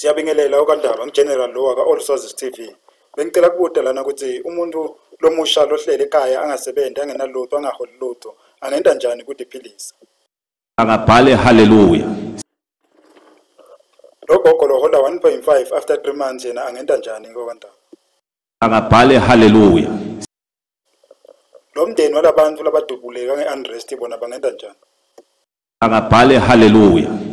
Siyabingelela okandaba ngigeneral lo waka All Sources TV. Bengicela kubuda lana ukuthi umuntu lomusha lohlele ekhaya angasebenzi angenalutho angaholi lutho angenta njani kudiphilisa. akabhale haleluya Lo gogo 1.5 after 3 months yena angenta njani okandaba. akabhale haleluya Lo mndeni walabantu labadubuleka ngeunrest bona bangenta njani. akabhale haleluya